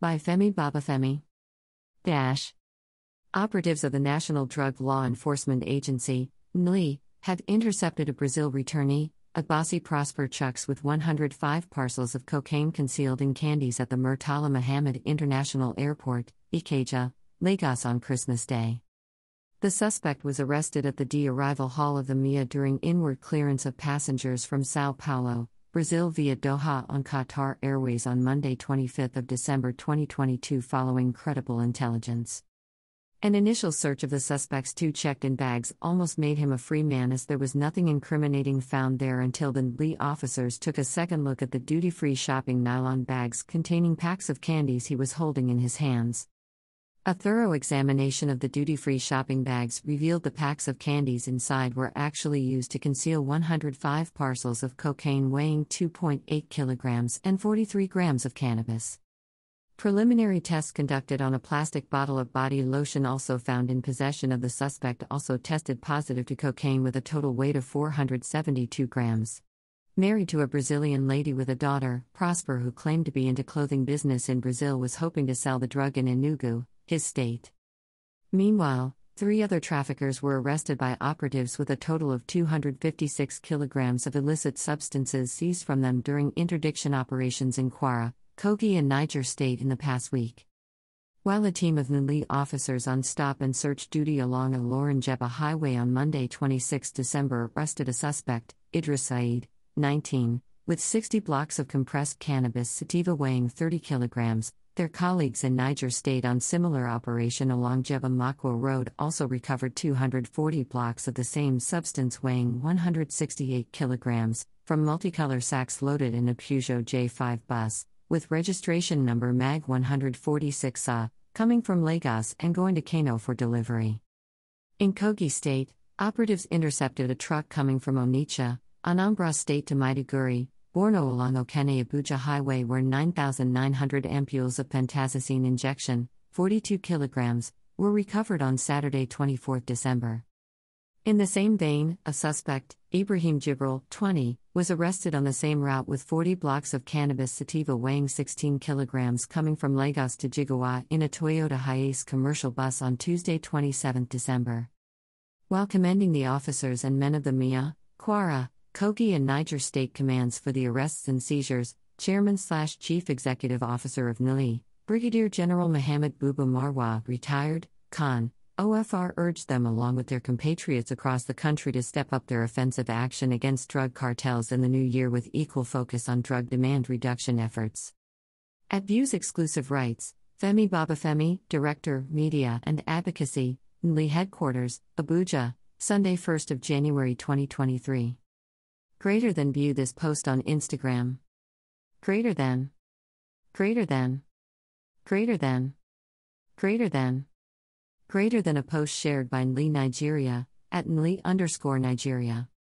By Femi Babafemi. Dash. Operatives of the National Drug Law Enforcement Agency, NDLEA, have intercepted a Brazil returnee, Abbasi Prosper Chucks, with 105 parcels of cocaine concealed in candies at the Murtala Muhammed International Airport, Ikeja, Lagos on Christmas Day. The suspect was arrested at the D arrival hall of the MIA during inward clearance of passengers from Sao Paulo, Brazil via Doha on Qatar Airways on Monday 25 of December 2022 following credible intelligence. An initial search of the suspect's two checked in bags almost made him a free man as there was nothing incriminating found there until the Lee officers took a second look at the duty free shopping nylon bags containing packs of candies he was holding in his hands. A thorough examination of the duty free shopping bags revealed the packs of candies inside were actually used to conceal 105 parcels of cocaine weighing 2.8 kilograms and 43 grams of cannabis. Preliminary tests conducted on a plastic bottle of body lotion also found in possession of the suspect also tested positive to cocaine with a total weight of 472 grams. Married to a Brazilian lady with a daughter, Prosper, who claimed to be into clothing business in Brazil, was hoping to sell the drug in Enugu, his state. Meanwhile, three other traffickers were arrested by operatives with a total of 256 kilograms of illicit substances seized from them during interdiction operations in Kwara, Kogi, and Niger State in the past week. While a team of NDLEA officers on stop and search duty along Ilorin Jebba Highway on Monday 26 December arrested a suspect, Idris Said, 19, with 60 blocks of compressed cannabis sativa weighing 30 kilograms, their colleagues in Niger State on similar operation along Jebba Mokwa Road also recovered 240 blocks of the same substance weighing 168 kilograms from multicolor sacks loaded in a Peugeot J5 bus, with registration number MAG 146A, coming from Lagos and going to Kano for delivery. In Kogi State, operatives intercepted a truck coming from Onitsha, Anambra State to Maiduguri, Borno along Okene Abuja Highway where 9,900 ampules of pentazocine injection, 42 kilograms, were recovered on Saturday 24 December. In the same vein, a suspect, Ibrahim Jibril, 20, was arrested on the same route with 40 blocks of cannabis sativa weighing 16 kilograms coming from Lagos to Jigawa in a Toyota Hiace commercial bus on Tuesday 27 December. While commending the officers and men of the MIA, Kwara, Kogi and Niger state commands for the arrests and seizures, Chairman slash Chief Executive Officer of NDLEA, Brigadier General Mohammed Buba Marwa, retired, CON, OFR urged them along with their compatriots across the country to step up their offensive action against drug cartels in the new year with equal focus on drug demand reduction efforts. At Views Exclusive Rights, Femi Babafemi, Director, Media and Advocacy, NDLEA Headquarters, Abuja, Sunday 1st of January 2023. Greater than view this post on Instagram. Greater than. Greater than. Greater than. Greater than. Greater than a post shared by NDLEA Nigeria, at NDLEA underscore Nigeria.